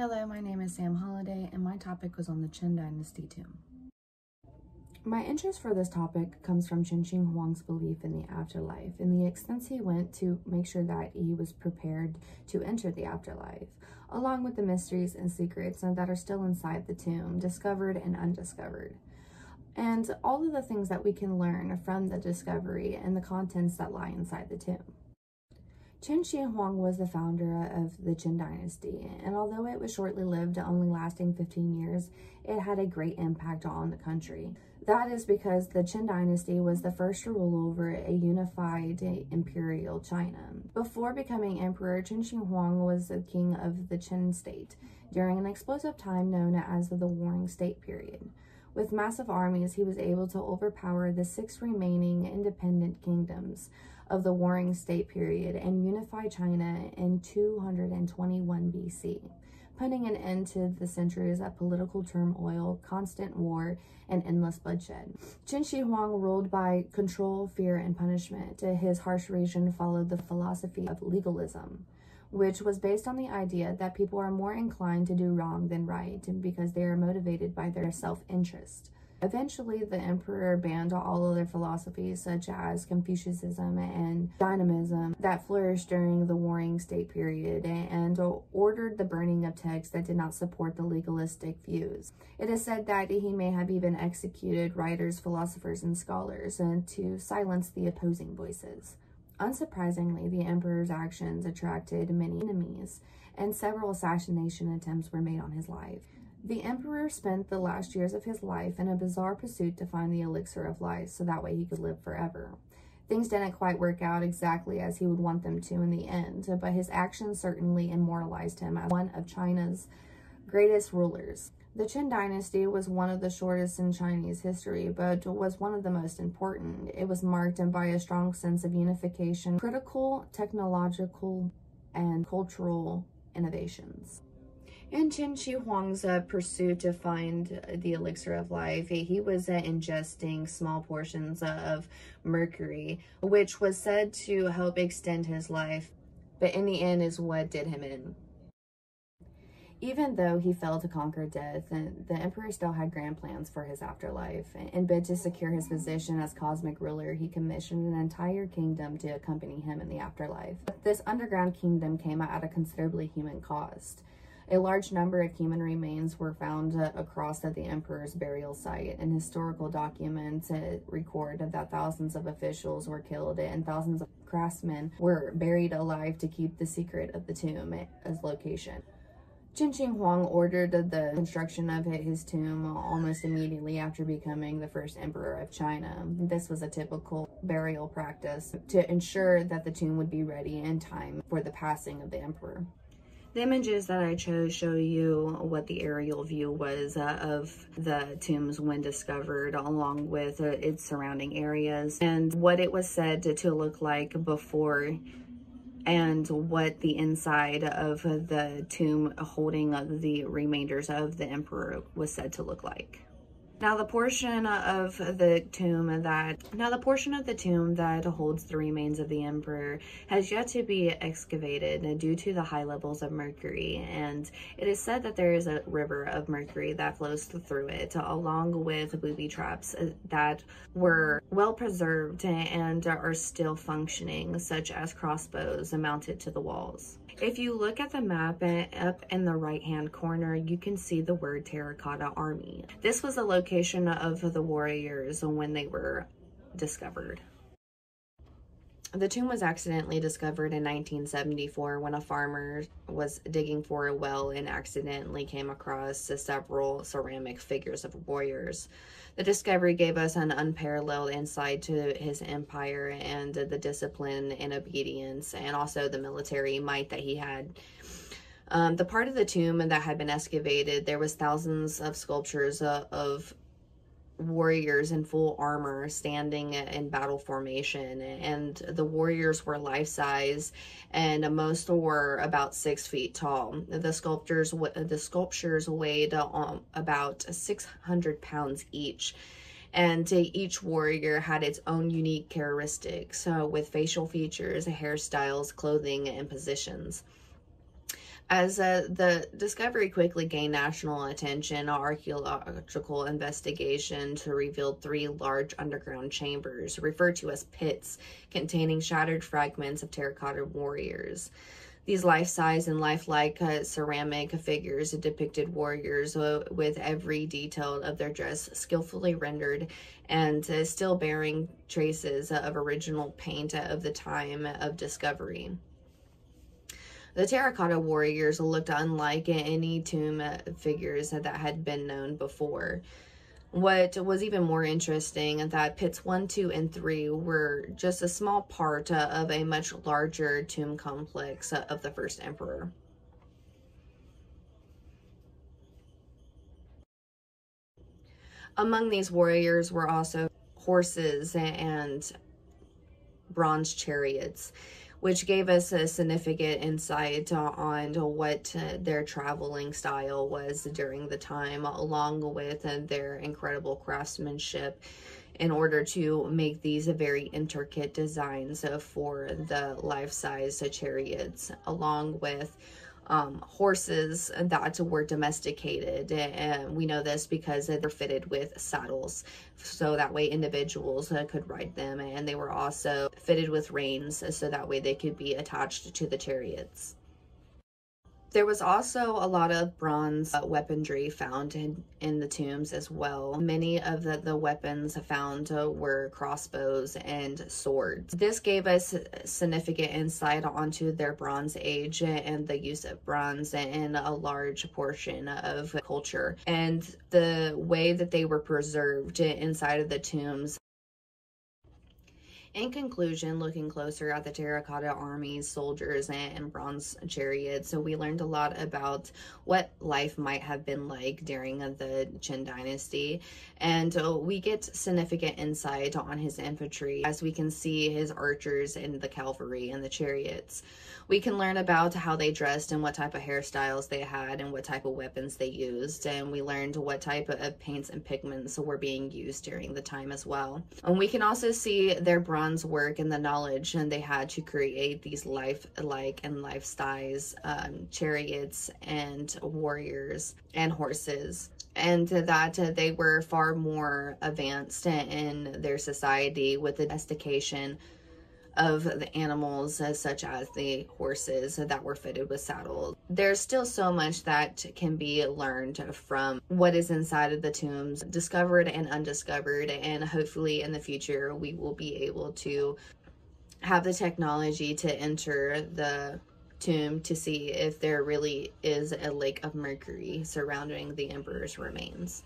Hello, my name is Sam Holliday, and my topic was on the Qin Dynasty tomb. My interest for this topic comes from Qin Shi Huang's belief in the afterlife and the extents he went to make sure that he was prepared to enter the afterlife, along with the mysteries and secrets that are still inside the tomb, discovered and undiscovered, and all of the things that we can learn from the discovery and the contents that lie inside the tomb. Qin Shi Huang was the founder of the Qin dynasty, and although it was shortly lived, only lasting 15 years, it had a great impact on the country. That is because the Qin dynasty was the first to rule over a unified imperial China. Before becoming emperor, Qin Shi Huang was the king of the Qin state during an explosive time known as the Warring State period. With massive armies, he was able to overpower the six remaining independent kingdoms of the Warring State period and unify China in 221 BC, putting an end to the centuries of political turmoil, constant war, and endless bloodshed. Qin Shi Huang ruled by control, fear, and punishment. His harsh regime followed the philosophy of legalism which was based on the idea that people are more inclined to do wrong than right because they are motivated by their self-interest. Eventually, the emperor banned all other philosophies such as Confucianism and dynamism that flourished during the Warring State period and ordered the burning of texts that did not support the legalistic views. It is said that he may have even executed writers, philosophers, and scholars to silence the opposing voices. Unsurprisingly, the emperor's actions attracted many enemies, and several assassination attempts were made on his life. The emperor spent the last years of his life in a bizarre pursuit to find the elixir of life so that way he could live forever. Things didn't quite work out exactly as he would want them to in the end, but his actions certainly immortalized him as one of China's greatest rulers. The Qin dynasty was one of the shortest in Chinese history, but was one of the most important. It was marked by a strong sense of unification, critical, technological, and cultural innovations. In Qin Shi Huang's uh, pursuit to find the elixir of life, he was uh, ingesting small portions of mercury, which was said to help extend his life, but in the end is what did him in. Even though he failed to conquer death, the emperor still had grand plans for his afterlife. In bid to secure his position as cosmic ruler, he commissioned an entire kingdom to accompany him in the afterlife. This underground kingdom came at a considerably human cost. A large number of human remains were found uh, across the emperor's burial site, and historical documents uh, record that thousands of officials were killed and thousands of craftsmen were buried alive to keep the secret of the tomb as location. Qin Shi Huang ordered the construction of his tomb almost immediately after becoming the first emperor of China. This was a typical burial practice to ensure that the tomb would be ready in time for the passing of the emperor. The images that I chose show you what the aerial view was uh, of the tombs when discovered along with uh, its surrounding areas and what it was said to, to look like before and what the inside of the tomb holding the remainders of the emperor was said to look like. Now the portion of the tomb that now the portion of the tomb that holds the remains of the emperor has yet to be excavated due to the high levels of mercury and it is said that there is a river of mercury that flows through it along with booby traps uh, that were well preserved and are still functioning such as crossbows mounted to the walls. If you look at the map uh, up in the right hand corner, you can see the word Terracotta Army. This was the location of the warriors when they were discovered. The tomb was accidentally discovered in 1974 when a farmer was digging for a well and accidentally came across several ceramic figures of warriors. The discovery gave us an unparalleled insight to his empire and the discipline and obedience and also the military might that he had. Um, the part of the tomb that had been excavated, there was thousands of sculptures uh, of warriors in full armor standing in battle formation. And the warriors were life size and most were about six feet tall. The sculptors the sculptures weighed um, about 600 pounds each. And each warrior had its own unique characteristics so with facial features hairstyles clothing and positions As uh, the discovery quickly gained national attention, archaeological investigations revealed three large underground chambers, referred to as pits, containing shattered fragments of terracotta warriors. These life-size and lifelike uh, ceramic figures depicted warriors uh, with every detail of their dress skillfully rendered and uh, still bearing traces of original paint of the time of discovery. The terracotta warriors looked unlike any tomb figures that had been known before. What was even more interesting that pits 1, 2, and 3 were just a small part of a much larger tomb complex of the first emperor. Among these warriors were also horses and bronze chariots which gave us a significant insight on what their traveling style was during the time, along with their incredible craftsmanship in order to make these very intricate designs for the life-size chariots, along with um, horses that were domesticated. And we know this because they're fitted with saddles. So that way individuals uh, could ride them. And they were also fitted with reins so that way they could be attached to the chariots. There was also a lot of bronze uh, weaponry found in, in the tombs as well. Many of the, the weapons found uh, were crossbows and swords. This gave us significant insight onto their Bronze Age and the use of bronze in a large portion of culture and the way that they were preserved inside of the tombs in conclusion, looking closer at the terracotta armies, soldiers, and bronze chariots, so we learned a lot about what life might have been like during the Qin dynasty, and uh, we get significant insight on his infantry as we can see his archers and the cavalry and the chariots. We can learn about how they dressed and what type of hairstyles they had and what type of weapons they used, and we learned what type of paints and pigments were being used during the time as well. And we can also see their bronze work and the knowledge and they had to create these life-like and life-size um, chariots and warriors and horses. And that uh, they were far more advanced in their society with the domestication of the animals uh, such as the horses that were fitted with saddles. There's still so much that can be learned from what is inside of the tombs, discovered and undiscovered, and hopefully in the future we will be able to have the technology to enter the tomb to see if there really is a lake of mercury surrounding the emperor's remains.